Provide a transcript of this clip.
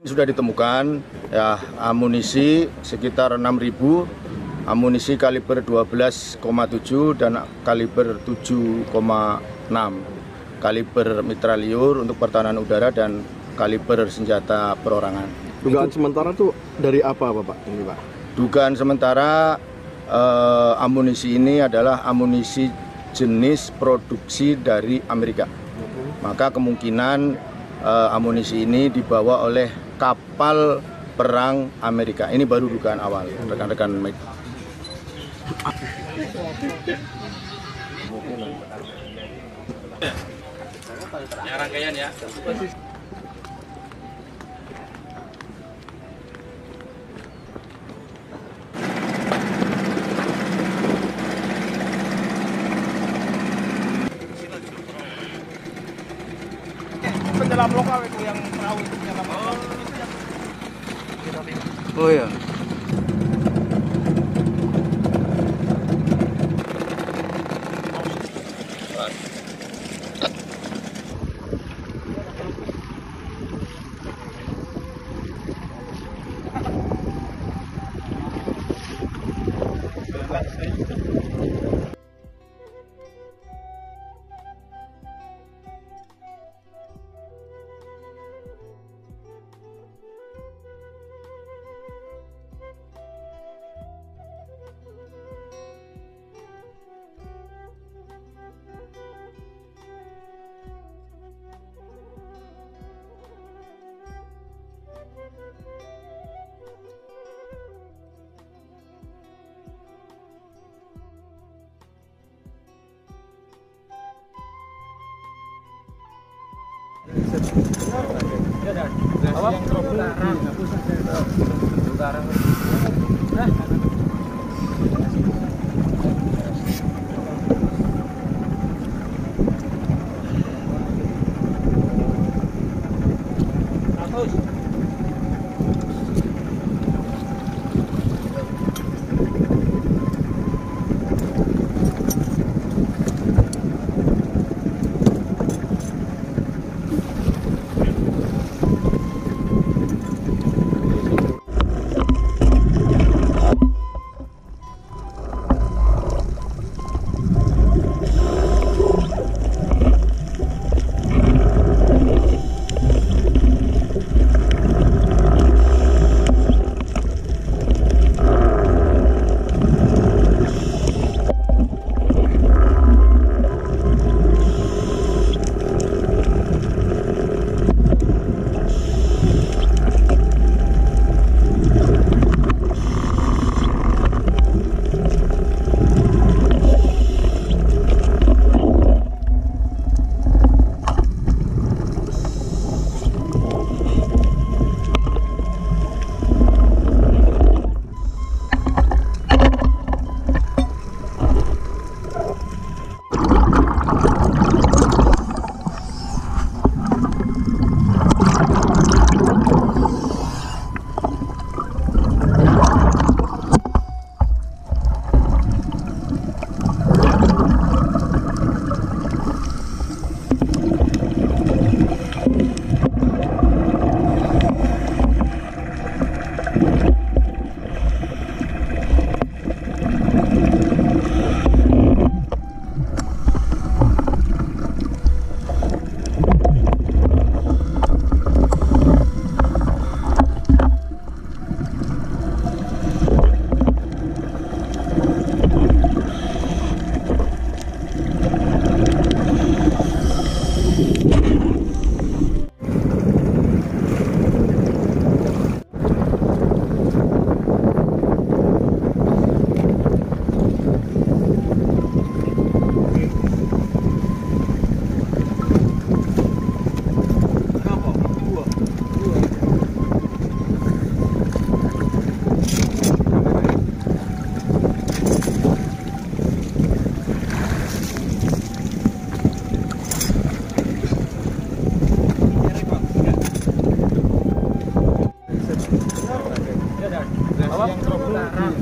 Sudah ditemukan ya amunisi sekitar 6.000, amunisi kaliber 12,7 dan kaliber 7,6, kaliber mitraliur untuk pertahanan udara dan kaliber senjata perorangan. Dugaan sementara tuh dari apa Bapak ini Pak? Dugaan sementara eh, amunisi ini adalah amunisi jenis produksi dari Amerika. Maka kemungkinan eh, amunisi ini dibawa oleh kapal perang Amerika. Ini baru dugaan awal, rekan-rekan media. Ya rangkaian ya. penyelam lokal itu yang perahu itu penyelam lokal. Oh yeah. Apa? Udah, udah, udah. Ram.